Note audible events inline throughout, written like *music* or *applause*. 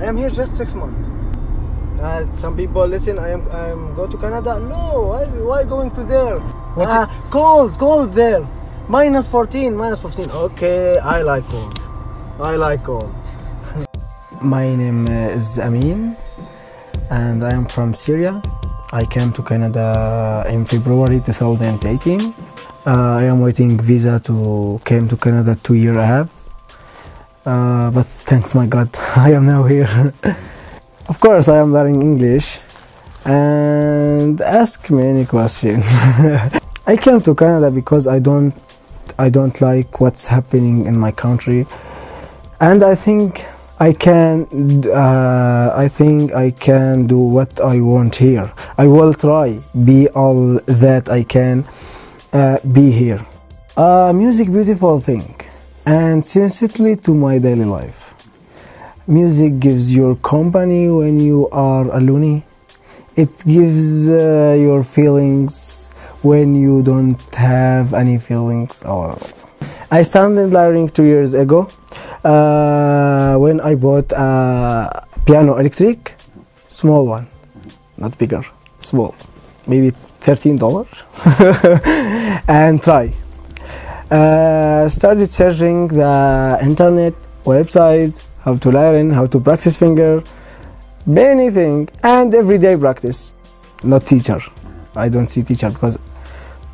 I am here just six months. Uh, some people listen. I am I am go to Canada. No, why, why going to there? What Ah, cold, cold there. Minus 14, minus 15. Okay, I like cold. I like cold. *laughs* My name is Amin, and I am from Syria. I came to Canada in February 2018. Uh, I am waiting visa to came to Canada two year and a half. Uh, but thanks my God, *laughs* I am now here. of course, I am learning English and ask me any question. *laughs* I came to Canada because I don't I don't like what's happening in my country, and I think I can uh, I think I can do what I want here. I will try be all that I can uh, be here. Uh, music beautiful thing and sensitively to my daily life. Music gives your company when you are alone. It gives uh, your feelings when you don't have any feelings. Or I started learning two years ago uh, when I bought a piano electric, small one, not bigger, small, maybe thirteen dollars, *laughs* and try. Uh, started searching the internet website, how to learn, how to practice finger, many things, and everyday practice. Not teacher. I don't see teacher because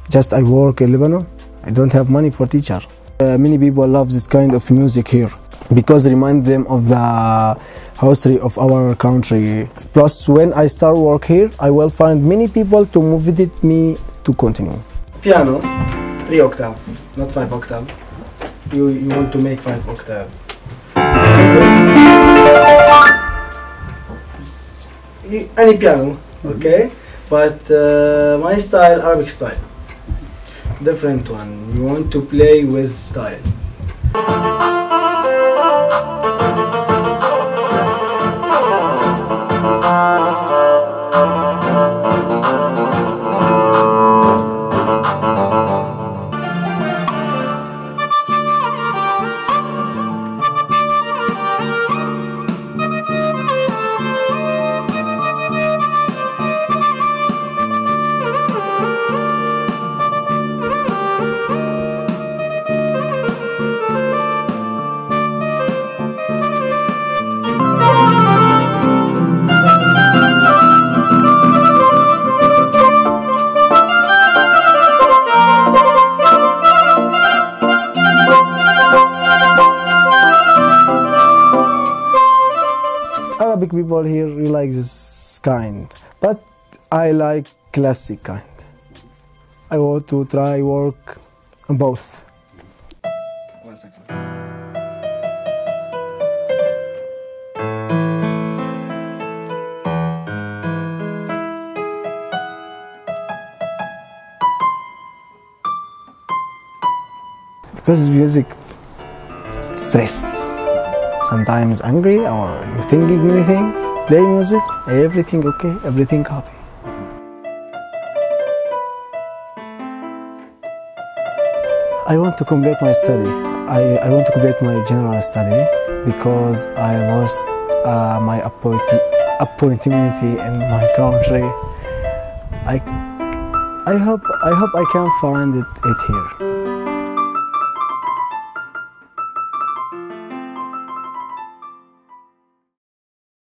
just I work in Lebanon. I don't have money for teacher. Uh, many people love this kind of music here because remind them of the history of our country. Plus, when I start work here, I will find many people to motivate me to continue. Piano, three octave, not five octave. You you want to make five octave. This- any piano, okay? But uh, my style, Arabic style different one. You want to play with style. Arabic people here you like this kind, but I like classic kind. I want to try work on both. One second. Because music stress sometimes angry or you thinking anything play music everything okay everything happy. I want to complete my study. I, I want to complete my general study because i lost uh, my appoint- appointment in my *laughs* country. I i hope i hope i can find it, it here